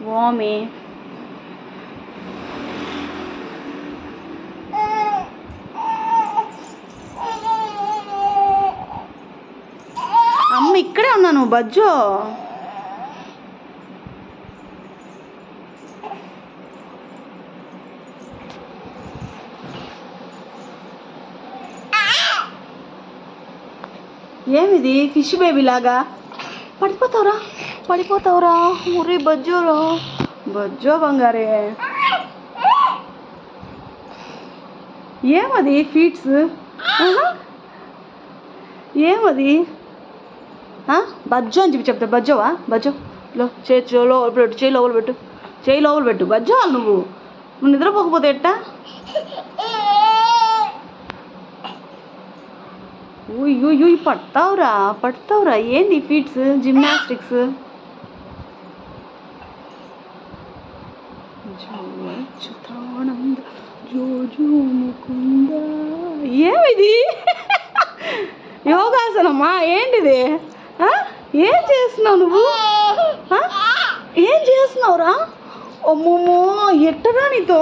వామి. అమ్మ ఇక్కడే ఉన్నాను బజ్జో. ఏమిది? ఫిష్ బేబీ లాగా? పడిపోతావురా. పడిపోతావురా. ఊరి బజ్జోరా. బజ్జో బంగారే. ఏమది ఫీట్స్ ఏమది? ఆ? బజ్జో అని చెప్పి చెప్తా. బజ్జోవా? బజ్జో. లో చేయి చేయి లోపల పెట్టు. చేయి లోపల పెట్టు. చేయి లోపల పెట్టు. బజ్జోవాలి నువ్వు? నువ్వు నిద్రపోకపోతే ఎట్టా? ఉయ్ ఉయ్ పడతావురా పడతావురా. ఏంది ఫీట్స్ జిమ్నాస్టిక్స్ ఏమిది? యోగాసనమా? ఏంటిది? ఆ? ఏం చేస్తున్నావు నువ్వు? ఏం చేస్తున్నావురా? అమ్మమ్మో ఎట్టరా నీతో?